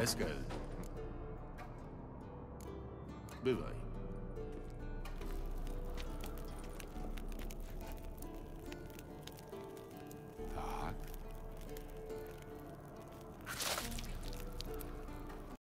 Eskel. Bywaj.